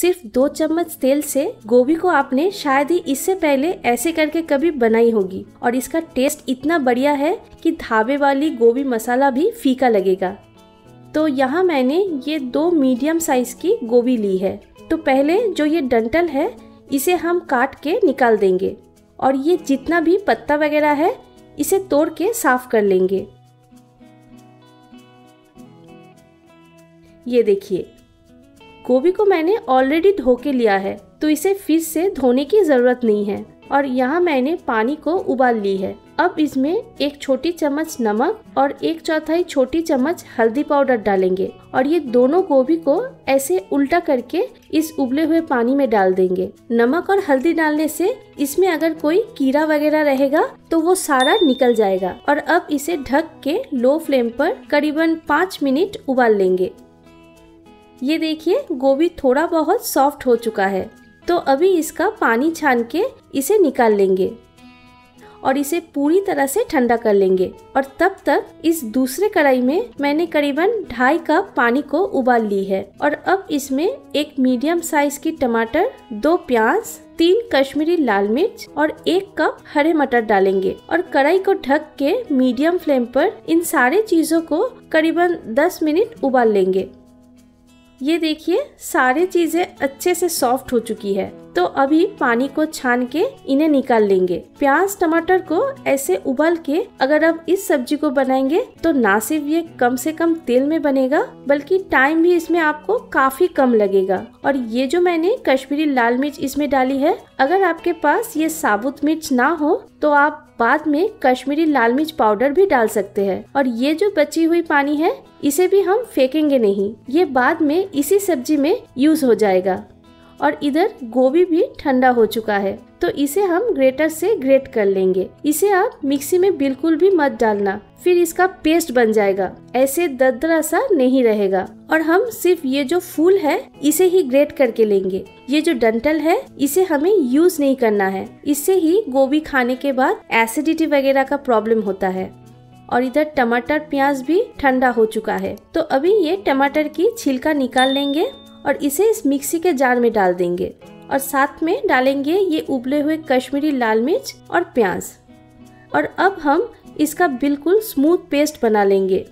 सिर्फ़ दो चम्मच तेल से गोभी को आपने शायद ही इससे पहले ऐसे करके कभी बनाई होगी। और इसका टेस्ट इतना बढ़िया है कि धाबे वाली गोभी मसाला भी फीका लगेगा। तो यहाँ मैंने ये दो मीडियम साइज़ की गोभी ली है। तो पहले जो ये डंटल है, इसे हम काट के निकाल देंगे। और ये जितना भी पत्ता वगैरह है, इसे तोड़ के साफ़ कर लेंगे। ये देखिए गोभी को मैंने ऑलरेडी धो के लिया है तो इसे फिर से धोने की ज़रूरत नहीं है। और यहाँ मैंने पानी को उबाल ली है। अब इसमें एक छोटी चम्मच नमक और एक चौथाई छोटी चम्मच हल्दी पाउडर डालेंगे और ये दोनों गोभी को ऐसे उल्टा करके इस उबले हुए पानी में डाल देंगे। नमक और हल्दी डालने से इसमें अगर कोई कीड़ा वगैरह रहेगा तो वो सारा निकल जाएगा। और अब इसे ढक के लो फ्लेम पर करीबन पाँच मिनट उबाल लेंगे। ये देखिए, गोभी थोड़ा बहुत सॉफ्ट हो चुका है। तो अभी इसका पानी छान के इसे निकाल लेंगे और इसे पूरी तरह से ठंडा कर लेंगे। और तब तक इस दूसरे कढ़ाई में मैंने करीबन ढाई कप पानी को उबाल ली है। और अब इसमें एक मीडियम साइज़ की टमाटर, दो प्याज, तीन कश्मीरी लाल मिर्च और एक कप हरे मटर डालेंगे। और कढ़ाई को ढक के मीडियम फ्लेम पर इन सारे चीज़ों को करीबन 10 मिनट उबाल लेंगे। ये देखिए, सारी चीज़ें अच्छे से सॉफ्ट हो चुकी है। तो अभी पानी को छान के इन्हें निकाल लेंगे। प्याज, टमाटर को ऐसे उबाल के अगर आप इस सब्ज़ी को बनाएँगे तो ना सिर्फ़ ये कम से कम तेल में बनेगा, बल्कि टाइम भी इसमें आपको काफ़ी कम लगेगा। और ये जो मैंने कश्मीरी लाल मिर्च इसमें डाली है, अगर आपके पास ये साबुत मिर्च ना हो तो आप बाद में कश्मीरी लाल मिर्च पाउडर भी डाल सकते हैं। और ये जो बची हुई पानी है, इसे भी हम फेंकेंगे नहीं। ये बाद में इसी सब्ज़ी में यूज़ हो जाएगा। और इधर गोभी भी ठंडा हो चुका है। तो इसे हम ग्रेटर से ग्रेट कर लेंगे। इसे आप मिक्सी में बिल्कुल भी मत डालना, फिर इसका पेस्ट बन जाएगा। ऐसे ददरा सा नहीं रहेगा। और हम सिर्फ़ ये जो फूल है, इसे ही ग्रेट करके लेंगे। ये जो डंटल है, इसे हमें यूज़ नहीं करना है। इससे ही गोभी खाने के बाद एसिडिटी वगैरह का प्रॉब्लम होता है। और इधर टमाटर प्याज भी ठंडा हो चुका है। तो अभी ये टमाटर की छिलका निकाल लेंगे और इसे इस मिक्सी के जार में डाल देंगे। और साथ में डालेंगे ये उबले हुए कश्मीरी लाल मिर्च और प्याज। और अब हम इसका बिल्कुल स्मूथ पेस्ट बना लेंगे।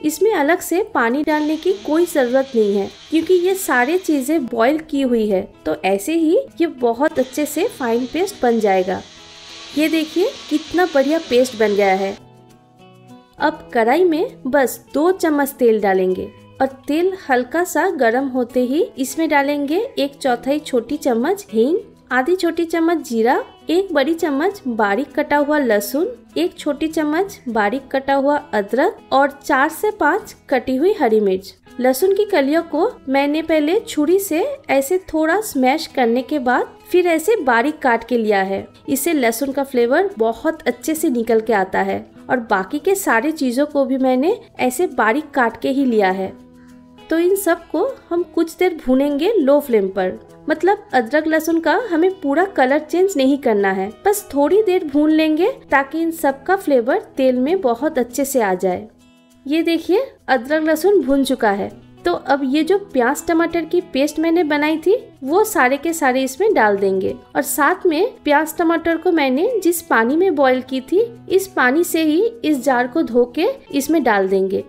इसमें अलग से पानी डालने की कोई ज़रूरत नहीं है, क्योंकि ये सारे चीज़ें बॉईल की हुई है तो ऐसे ही ये बहुत अच्छे से फाइन पेस्ट बन जाएगा। ये देखिए कितना बढ़िया पेस्ट बन गया है। अब कढ़ाई में बस दो चम्मच तेल डालेंगे। और तेल हल्का सा गर्म होते ही इसमें डालेंगे एक चौथाई छोटी चम्मच हींग, आधी छोटी चम्मच जीरा, एक बड़ी चम्मच बारीक कटा हुआ लहसुन, एक छोटी चम्मच बारीक कटा हुआ अदरक और चार से पाँच कटी हुई हरी मिर्च। लहसुन की कलियों को मैंने पहले छुरी से ऐसे थोड़ा स्मैश करने के बाद फिर ऐसे बारीक काट के लिया है। इससे लहसुन का फ्लेवर बहुत अच्छे से निकल के आता है और बाकी के सारे चीज़ों को भी मैंने ऐसे बारीक काट के ही लिया है। तो इन सबको हम कुछ देर भूनेंगे लो फ्लेम पर। मतलब अदरक लहसुन का हमें पूरा कलर चेंज नहीं करना है। बस थोड़ी देर भून लेंगे ताकि इन सब का फ्लेवर तेल में बहुत अच्छे से आ जाए। ये देखिए, अदरक लहसुन भून चुका है। तो अब ये जो प्याज टमाटर की पेस्ट मैंने बनाई थी, वो सारे के सारे इसमें डाल देंगे। और साथ में प्याज टमाटर को मैंने जिस पानी में बॉईल की थी, इस पानी से ही इस जार को धो के इसमें डाल देंगे।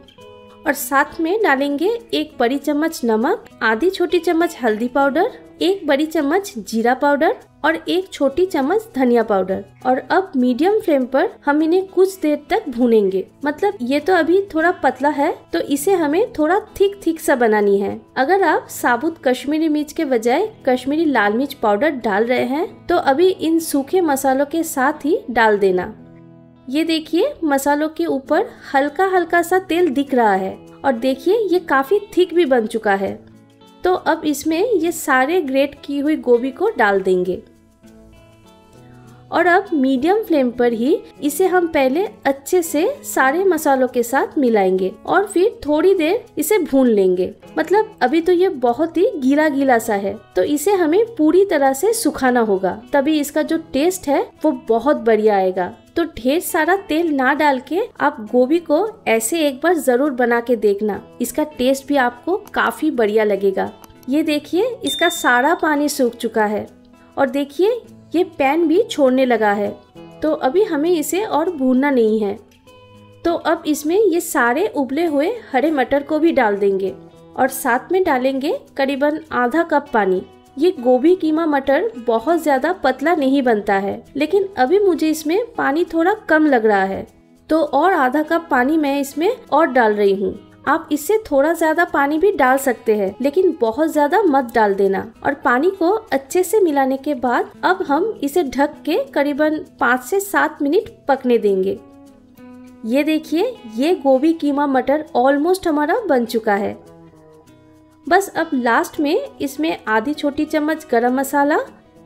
और साथ में डालेंगे एक बड़ी चम्मच नमक, आधी छोटी चम्मच हल्दी पाउडर, एक बड़ी चम्मच जीरा पाउडर और एक छोटी चम्मच धनिया पाउडर। और अब मीडियम फ्लेम पर हम इन्हें कुछ देर तक भूनेंगे। मतलब ये तो अभी थोड़ा पतला है तो इसे हमें थोड़ा थिक थिक सा बनानी है। अगर आप साबुत कश्मीरी मिर्च के बजाय कश्मीरी लाल मिर्च पाउडर डाल रहे हैं तो अभी इन सूखे मसालों के साथ ही डाल देना। ये देखिए, मसालों के ऊपर हल्का हल्का सा तेल दिख रहा है और देखिए, ये काफ़ी थिक भी बन चुका है। तो अब इसमें ये सारे ग्रेट की हुई गोभी को डाल देंगे। और अब मीडियम फ्लेम पर ही इसे हम पहले अच्छे से सारे मसालों के साथ मिलाएँगे और फिर थोड़ी देर इसे भून लेंगे। मतलब अभी तो ये बहुत ही गीला गीला सा है तो इसे हमें पूरी तरह से सुखाना होगा। तभी इसका जो टेस्ट है, वो बहुत बढ़िया आएगा। तो ढेर सारा तेल ना डाल के आप गोभी को ऐसे एक बार ज़रूर बना के देखना। इसका टेस्ट भी आपको काफ़ी बढ़िया लगेगा। ये देखिए, इसका सारा पानी सूख चुका है। और देखिए ये पैन भी छोड़ने लगा है तो अभी हमें इसे और भूनना नहीं है। तो अब इसमें ये सारे उबले हुए हरे मटर को भी डाल देंगे और साथ में डालेंगे करीबन आधा कप पानी। ये गोभी कीमा मटर बहुत ज़्यादा पतला नहीं बनता है, लेकिन अभी मुझे इसमें पानी थोड़ा कम लग रहा है। तो और आधा कप पानी मैं इसमें और डाल रही हूँ। आप इससे थोड़ा ज़्यादा पानी भी डाल सकते हैं, लेकिन बहुत ज़्यादा मत डाल देना। और पानी को अच्छे से मिलाने के बाद अब हम इसे ढक के करीबन पाँच से सात मिनट पकने देंगे। ये देखिए, ये गोभी कीमा मटर ऑलमोस्ट हमारा बन चुका है। बस अब लास्ट में इसमें आधी छोटी चम्मच गरम मसाला,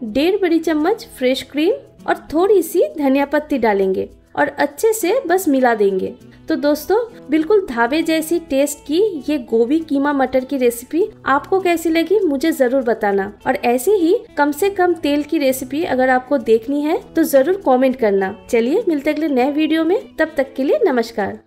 डेढ़ बड़ी चम्मच फ्रेश क्रीम और थोड़ी सी धनिया पत्ती डालेंगे। और अच्छे से बस मिला देंगे। तो दोस्तों, बिल्कुल धाबे जैसी टेस्ट की ये गोभी कीमा मटर की रेसिपी आपको कैसी लगी मुझे ज़रूर बताना। और ऐसे ही कम से कम तेल की रेसिपी अगर आपको देखनी है तो ज़रूर कमेंट करना। चलिए, मिलते अगले नए वीडियो में। तब तक के लिए नमस्कार।